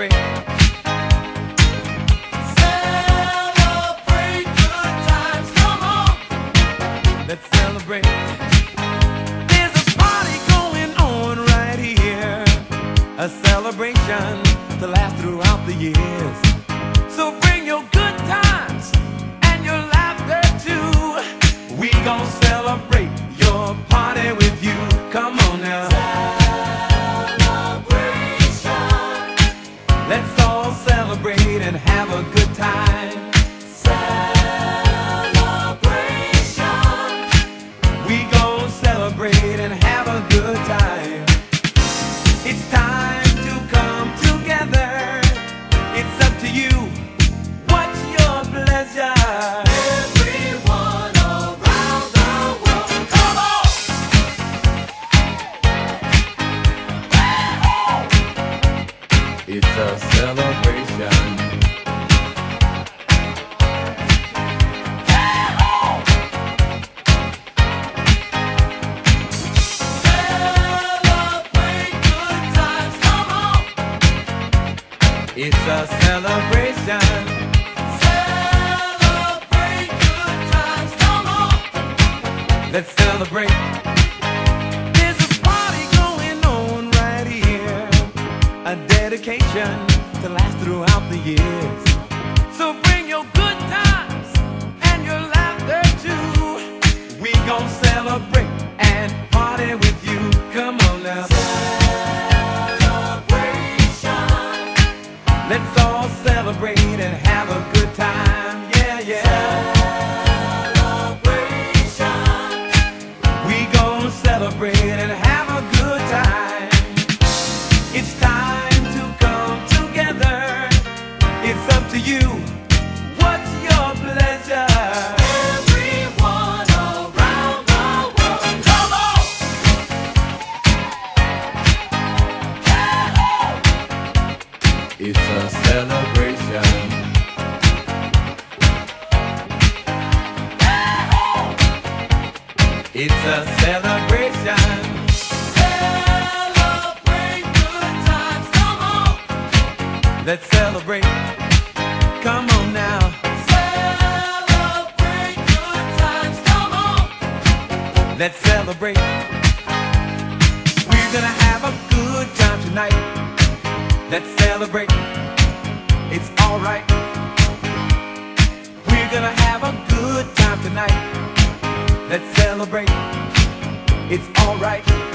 celebrate. Celebrate good times, come on. Let's celebrate. There's a party going on right here, a celebration to last throughout the years. It's a celebration. Celebrate good times, come on. Let's celebrate. There's a party going on right here. A dedication to last throughout the years. To you. What's your pleasure? Everyone around the world, come on. It's a celebration. It's a celebration. Celebrate good times, come on. Let's celebrate. Come on now. Celebrate good times, come on. Let's celebrate. We're gonna have a good time tonight. Let's celebrate. It's alright. We're gonna have a good time tonight. Let's celebrate. It's alright.